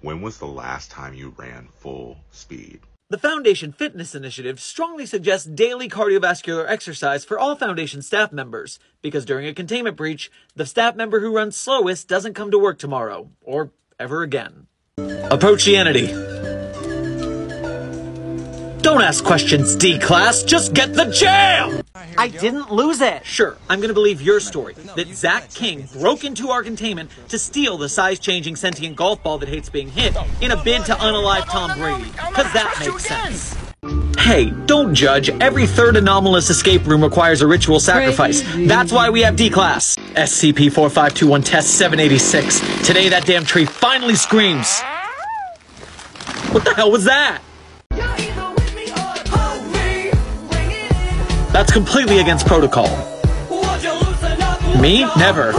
When was the last time you ran full speed? The Foundation Fitness Initiative strongly suggests daily cardiovascular exercise for all Foundation staff members, because during a containment breach, the staff member who runs slowest doesn't come to work tomorrow, or ever again. Approach the entity. Don't ask questions, D class. Just get the jam! I didn't lose it. Sure, I'm gonna believe your story that Zach King broke into our containment to steal the size changing sentient golf ball that hates being hit in a bid to unalive Tom Brady. Cause that makes sense. Hey, don't judge. Every third anomalous escape room requires a ritual sacrifice. That's why we have D class. SCP 4521 Test 786. Today that damn tree finally screams. What the hell was that? That's completely against protocol. Me? Never.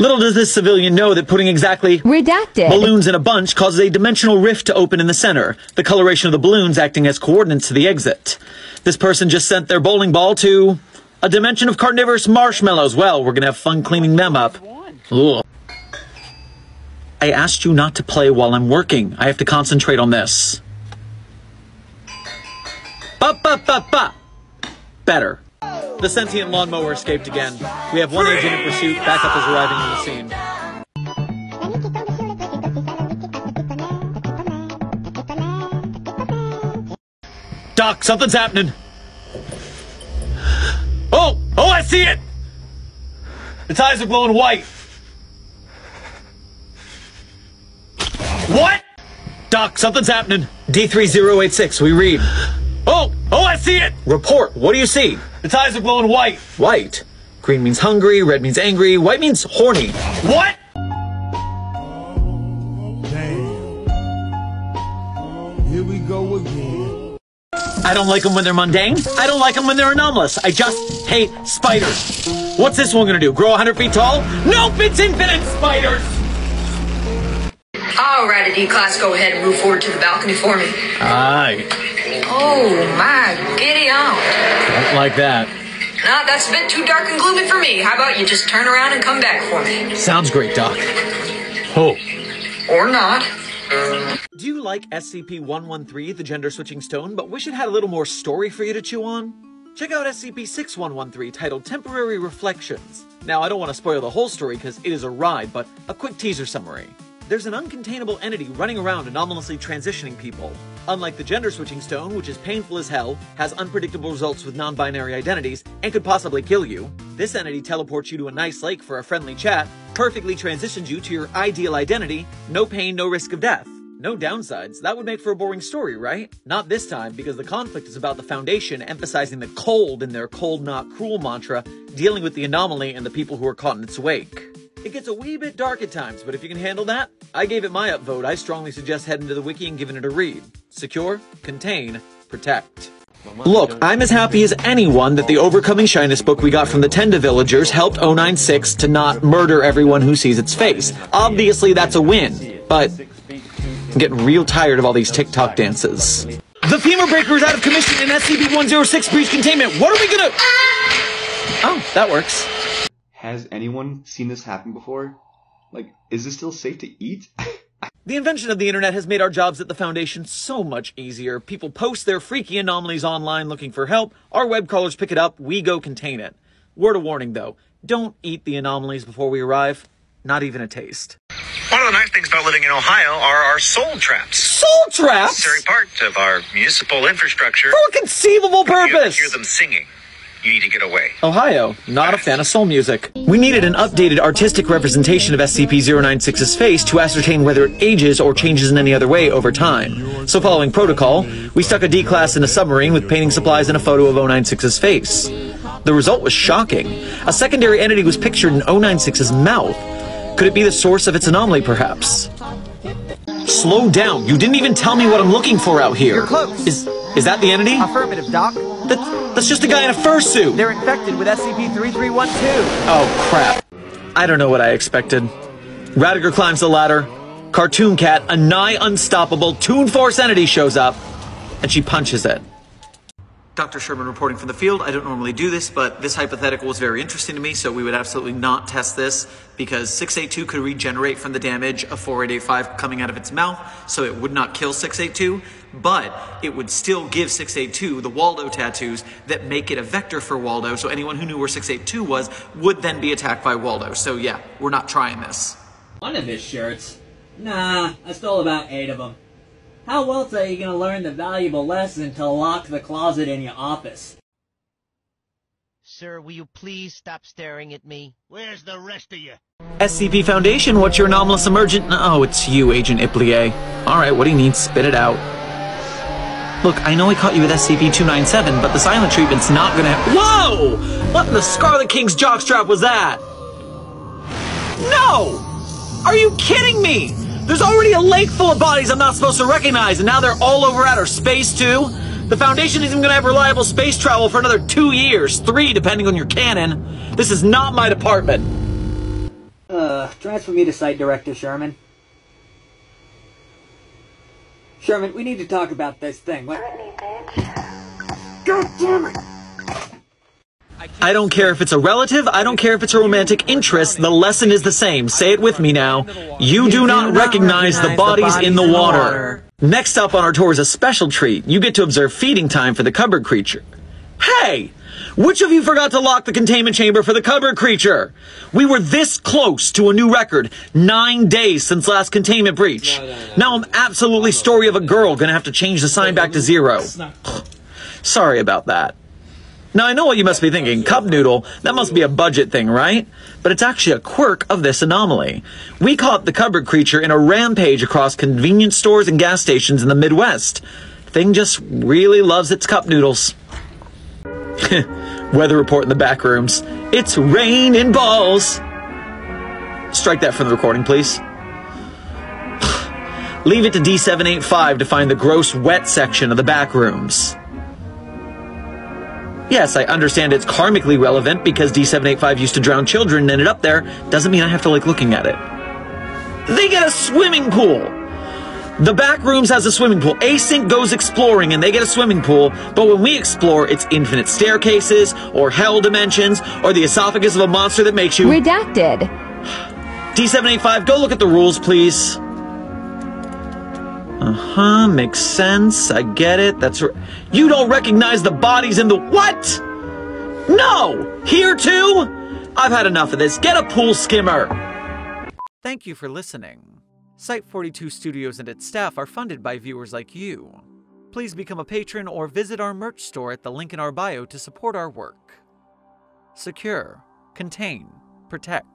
Little does this civilian know that putting exactly Redacted. balloons in a bunch causes a dimensional rift to open in the center, the coloration of the balloons acting as coordinates to the exit. This person just sent their bowling ball to a dimension of carnivorous marshmallows. Well, we're gonna have fun cleaning them up. Ugh. I asked you not to play while I'm working. I have to concentrate on this. Ba ba ba ba. Better. The sentient lawnmower escaped again. We have one agent in pursuit. Backup is arriving on the scene. Doc, something's happening. Oh, oh, I see it. Its eyes are glowing white. What? Doc, something's happening. D3086, we read. Oh, oh, I see it. Report. What do you see? Its eyes are glowing white. White. Green means hungry, red means angry, white means horny. What? Here we go again. I don't like them when they're mundane. I don't like them when they're anomalous. I just hate spiders. What's this one gonna do? Grow 100 feet tall? Nope, it's infinite spiders! All right, at E-Class, go ahead and move forward to the balcony for me. Aye. Oh, my, giddy on. Don't like that. Nah, that's a bit too dark and gloomy for me. How about you just turn around and come back for me? Sounds great, Doc. Oh. Or not. Do you like SCP-113, the gender switching stone, but wish it had a little more story for you to chew on? Check out SCP-6113 titled Temporary Reflections. Now, I don't want to spoil the whole story because it is a ride, but a quick teaser summary. There's an uncontainable entity running around anomalously transitioning people. Unlike the gender switching stone, which is painful as hell, has unpredictable results with non binary identities, and could possibly kill you, this entity teleports you to a nice lake for a friendly chat, perfectly transitions you to your ideal identity, no pain, no risk of death. No downsides. That would make for a boring story, right? Not this time, because the conflict is about the Foundation emphasizing the cold in their cold not cruel mantra, dealing with the anomaly and the people who are caught in its wake. It gets a wee bit dark at times, but if you can handle that, I gave it my upvote. I strongly suggest heading to the wiki and giving it a read. Secure, contain, protect. Look, I'm as happy as anyone that the Overcoming Shyness book we got from the Tenda villagers helped 096 to not murder everyone who sees its face. Obviously, that's a win, but I'm getting real tired of all these TikTok dances. The femur breaker is out of commission in SCP-106 breach containment. What are we gonna... Oh, that works. Has anyone seen this happen before? Like, is this still safe to eat? The invention of the internet has made our jobs at the Foundation so much easier. People post their freaky anomalies online looking for help. Our web crawlers pick it up. We go contain it. Word of warning though. Don't eat the anomalies before we arrive. Not even a taste. One of the nice things about living in Ohio are our soul traps. Soul traps? Necessary part of our municipal infrastructure. For a conceivable purpose. You purpose! hear them singing. You need to get away. Ohio, not a fan of soul music. We needed an updated artistic representation of SCP-096's face to ascertain whether it ages or changes in any other way over time. So following protocol, we stuck a D-class in a submarine with painting supplies and a photo of 096's face. The result was shocking. A secondary entity was pictured in 096's mouth. Could it be the source of its anomaly, perhaps? Slow down. You didn't even tell me what I'm looking for out here. You're close. Is is that the entity? Affirmative, Doc. That, that's just a guy in a fursuit. They're infected with SCP-3312. Oh, crap. I don't know what I expected. Radiger climbs the ladder. Cartoon Cat, a nigh unstoppable Toon Force entity, shows up, and she punches it. Dr. Sherman reporting from the field. I don't normally do this, but this hypothetical was very interesting to me, so we would absolutely not test this because 682 could regenerate from the damage of 4885 coming out of its mouth, so it would not kill 682, but it would still give 682 the Waldo tattoos that make it a vector for Waldo, so anyone who knew where 682 was would then be attacked by Waldo. So yeah, we're not trying this. One of his shirts? Nah, I stole about eight of them. How else are you gonna learn the valuable lesson to lock the closet in your office? Sir, will you please stop staring at me? Where's the rest of you? SCP Foundation, what's your anomalous emergent? Oh, it's you, Agent Iplier. Alright, what do you need? Spit it out. Look, I know I caught you with SCP-297, but the silent treatment's not gonna- Whoa! What in the Scarlet King's jockstrap was that? No! Are you kidding me? There's already a lake full of bodies I'm not supposed to recognize, and now they're all over outer space, too? The Foundation isn't gonna have reliable space travel for another two years, three depending on your canon. This is not my department. Uh, transfer me to Site Director Sherman. Sherman, we need to talk about this thing. What? God damn it! I don't care if it's a relative, I don't care if it's a romantic interest, the lesson is the same. Say it with me now. You do not recognize the bodies in the water. Next up on our tour is a special treat. You get to observe feeding time for the cupboard creature. Hey! Which of you forgot to lock the containment chamber for the cupboard creature? We were this close to a new record. Nine days since last containment breach. Now I'm absolutely story of a girl gonna have to change the sign back to zero. Sorry about that. Now I know what you must be thinking. Cup noodle, that must be a budget thing, right? But it's actually a quirk of this anomaly. We caught the cupboard creature in a rampage across convenience stores and gas stations in the Midwest. Thing just really loves its cup noodles. Weather report in the back rooms. It's rain in balls. Strike that from the recording, please. Leave it to D785 to find the gross wet section of the back rooms. Yes, I understand it's karmically relevant because D785 used to drown children and ended up there. Doesn't mean I have to like looking at it. They get a swimming pool. The back rooms has a swimming pool. Async goes exploring and they get a swimming pool, but when we explore, it's infinite staircases, or hell dimensions, or the esophagus of a monster that makes you. Redacted. D785, go look at the rules, please. Uh huh, makes sense. I get it. That's r- You don't recognize the bodies in the. What? No! Here too? I've had enough of this. Get a pool skimmer! Thank you for listening. Site 42 Studios and its staff are funded by viewers like you. Please become a patron or visit our merch store at the link in our bio to support our work. Secure, contain, protect.